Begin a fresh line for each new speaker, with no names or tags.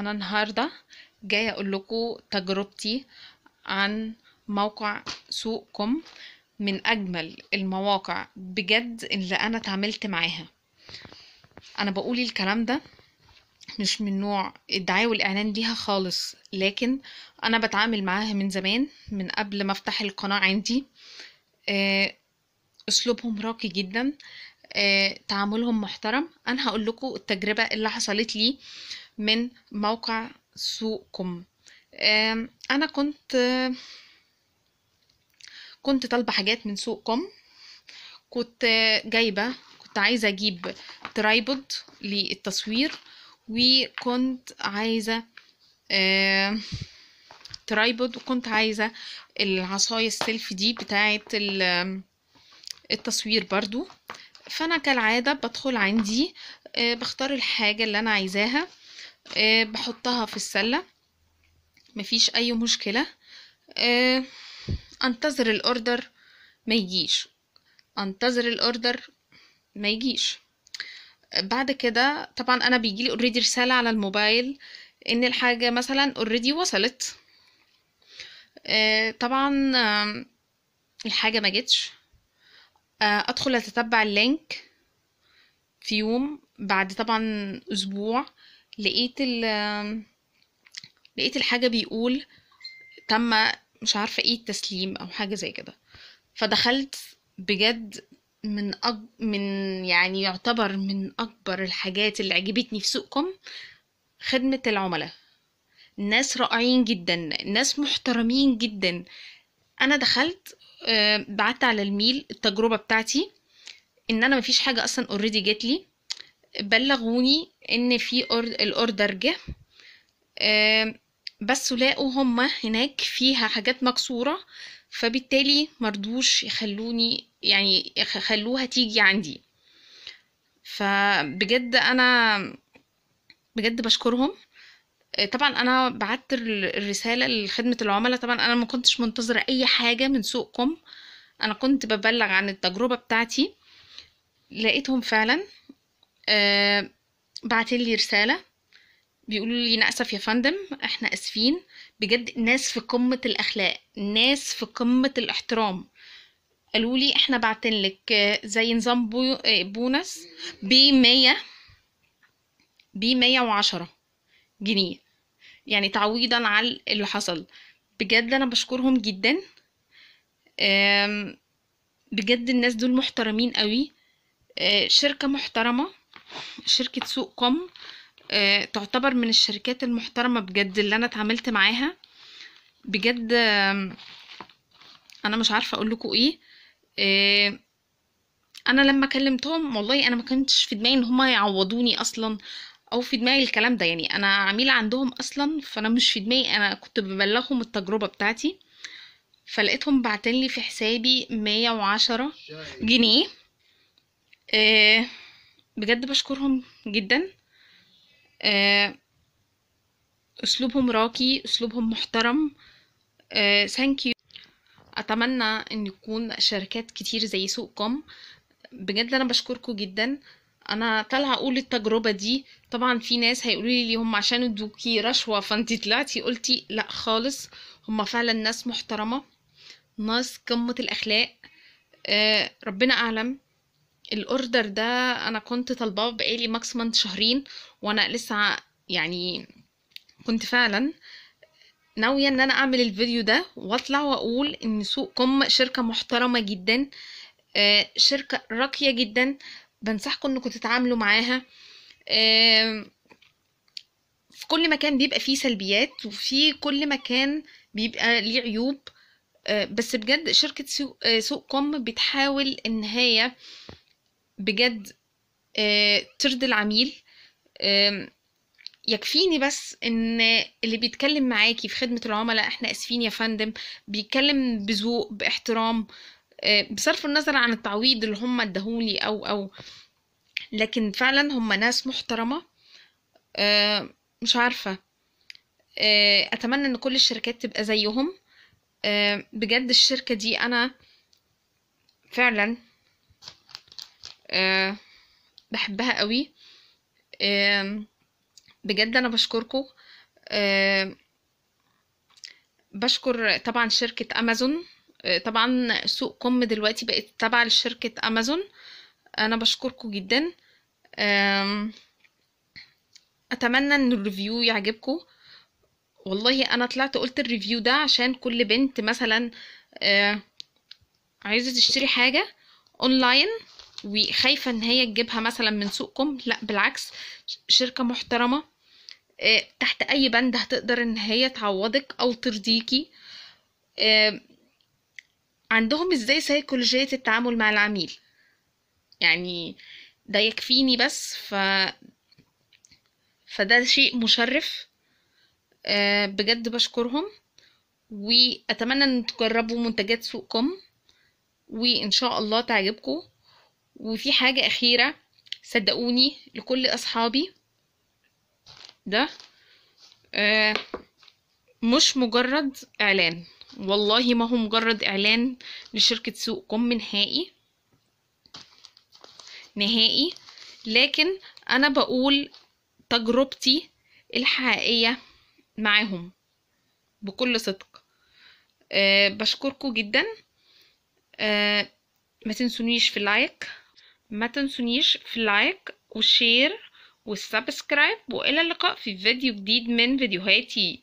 أنا النهارده جاية أقول لكم تجربتي عن موقع سوق كوم من أجمل المواقع بجد اللي أنا اتعاملت معاها. أنا بقول الكلام ده مش من نوع الدعاية والإعلان ليها خالص لكن أنا بتعامل معاها من زمان من قبل ما أفتح القناة عندي. آه، أسلوبهم راقي جدا. آه، تعاملهم محترم. أنا هقول لكم التجربة اللي حصلت لي من موقع سوقكم أنا كنت كنت طالبة حاجات من سوقكم كنت جايبة كنت عايزة أجيب tripod للتصوير وكنت عايزة tripod وكنت عايزة العصاية السيلفي دي بتاعه ال- التصوير برضو. فأنا كالعادة بدخل عندي آه، بختار الحاجة اللي أنا عايزاها. بحطها في السلة. مفيش أي مشكلة. آه، أنتظر ال order ما يجيش. أنتظر ال order ما يجيش. بعد كده طبعا أنا بيجيلي already رسالة على الموبايل إن الحاجة مثلا already وصلت. آه، طبعا آم، الحاجة ما جتش. آه، أدخل أتتبع اللينك في يوم بعد طبعا أسبوع. لقيت ال لقيت الحاجة بيقول تم مش عارفة إيه التسليم أو حاجة زي كده. فدخلت بجد من أج... من يعني يعتبر من أكبر الحاجات اللي عجبتني في سوقكم خدمة العملاء. ناس رائعين جدا ناس محترمين جدا. أنا دخلت آه، بعت على ال mail التجربة بتاعتي إن أنا مفيش حاجة أصلا already جات لي بلغوني إن في ال order جه بس لقوا هما هناك فيها حاجات مكسورة فبالتالي مرضوش يخلوني يعني خلوها تيجي عندي. فبجد أنا بجد بشكرهم. آه، طبعا أنا بعت ال- الرسالة لخدمة العملاء. طبعا أنا ما كنتش منتظرة أي حاجة من سوقكم. أنا كنت ببلغ عن التجربة بتاعتي. لقيتهم فعلا. آه بعتلي رسالة. بيقولوا لي نأسف يا فندم إحنا آسفين. بجد ناس في قمة الأخلاق ناس في قمة الاحترام. قالوا لي إحنا بعتن لك آه، زي نظام بو- آه، بونص ب 100 ب 110 جنيه. يعني تعويضا على اللي حصل. بجد أنا بشكرهم جدا. بجد الناس دول محترمين قوي. شركة محترمة. شركة سوق كوم آه، تعتبر من الشركات المحترمة بجد اللي أنا اتعاملت معاها. بجد آم، أنا مش عارفة أقول لكم إيه. آه، أنا لما كلمتهم والله أنا ما كنتش في دماغي إن هما يعوضوني أصلا أو في دماغي الكلام ده. يعني أنا عميلة عندهم أصلا فأنا مش في دماغي. أنا كنت ببلغهم التجربة بتاعتي فلقيتهم بعتنلي في حسابي 110 جنيه. آه، بجد بشكرهم جدا. آه، أسلوبهم راقي أسلوبهم محترم. thank you أتمنى إن يكون شركات كتير زي سوقكم بجد أنا بشكركم جدا. أنا طالعة أقول التجربة دي. طبعا في ناس هيقولوا لي هم عشان ادوكي رشوة فأنتي طلعتي قلتي لا خالص. هم فعلا ناس محترمة ناس قمة الأخلاق. آه، ربنا أعلم. ال order ده أنا كنت طالباه بقالي maximum شهرين وأنا لسه يعني كنت فعلا ناوية إن أنا أعمل الفيديو ده وأطلع وأقول إن سوقكم شركة محترمة جدا آه، شركة راقية جدا بنصحكم إنكم تتعاملوا معاها. آه، في كل مكان بيبقى فيه سلبيات وفي كل مكان بيبقى ليه عيوب. آه، بس بجد شركة سوق سوقكم بتحاول ان هي بجد آه، ترضي العميل. آم، يكفيني بس إن اللي بيتكلم معاكي في خدمة العملاء إحنا آسفين يا فندم. بيتكلم بذوق باحترام آه، بصرف النظر عن التعويض اللي هم اداهولي أو أو لكن فعلا هم ناس محترمة. آه، مش عارفة. آه، أتمنى إن كل الشركات تبقى زيهم. آه، بجد الشركة دي أنا فعلا آه، بحبها قوي. آم، بجد أنا بشكركم. آه، بشكر طبعا شركة أمازون. آه، طبعا سوق كوم دلوقتي بقت تابعة لشركة أمازون. أنا بشكركم جدا. أتمنى إن ال review يعجبكم. والله أنا طلعت قلت ال review ده عشان كل بنت مثلا آه، عايزة تشتري حاجة أونلاين. وخايفة إن هي تجيبها مثلا من سوقكم لأ بالعكس شركة محترمة. آه، تحت أي بند هتقدر إن هي تعوضك أو ترضيكي. آه، عندهم إزاي سيكولوجية التعامل مع العميل؟ يعني ده يكفيني بس ف فده شيء مشرف. آه، بجد بشكرهم وأتمنى إن تجربوا منتجات سوقكم وإن شاء الله تعجبكم. وفي حاجة أخيرة صدقوني لكل أصحابي. ده آه، مش مجرد إعلان. والله ما هو مجرد إعلان لشركة سوقكم نهائي. نهائي. لكن أنا بقول تجربتي الحقيقية معاهم بكل صدق. أه بشكركم جدا. أه ما تنسونيش في اللايك. ما تنسونيش في اللايك والشير والسبسكرايب وإلى اللقاء في فيديو جديد من فيديوهاتي.